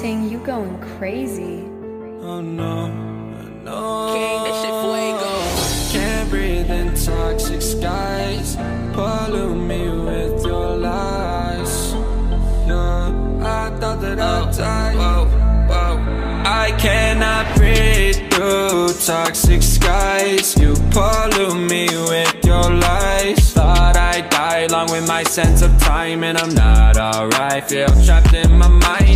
Ting, you going crazy. Oh no, no. King, that shit fuego. Can't breathe in toxic skies. Pollute me with your lies. Yeah, I thought that I'd die. Whoa, whoa. I cannot breathe through toxic skies. You pollute me with your lies. Thought I'd die along with my sense of time, and I'm not alright. Feel trapped in my mind.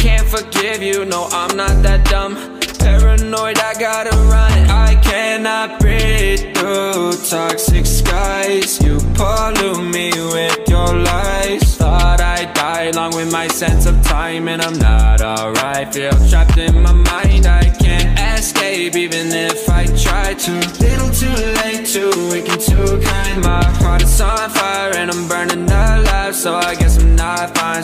Can't forgive you, no, I'm not that dumb. Paranoid, I gotta run. I cannot breathe through toxic skies. You pollute me with your lies. Thought I'd die along with my sense of time, and I'm not alright. Feel trapped in my mind. I can't escape even if I try to. Little too late, too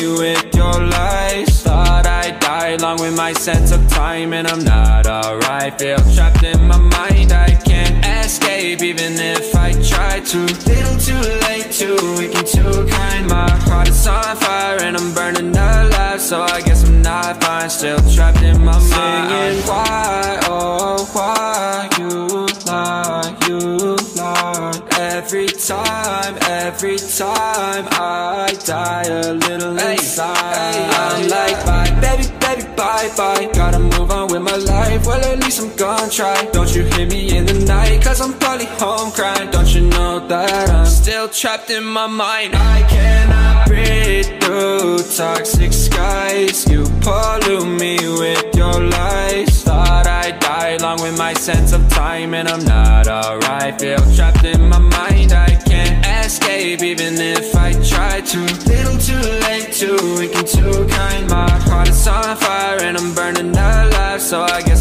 me with your lies Thought I'd die along with my sense of time And I'm not alright. Feel trapped in my mind I can't escape even if I try to. Little too late, too weak and too kind. My heart is on fire and I'm burning alive. So I guess I'm not fine. Still trapped in my mind. Singing why, oh why you lie, you lie. Every time, every time I die a little inside. I'm like bye, baby, baby, bye, bye. Gotta move on with my life, well at least I'm gonna try. Don't you hear me in the night, cause I'm probably home crying. Don't you know that I'm still trapped in my mind? I cannot breathe through toxic skies. You pollute me with your lies. Thought I'd die along with my sense of time And I'm not alright, feel trapped in my mind. I can't escape even too little, too late, too weak and too kind. My heart is on fire and I'm burning alive So I guess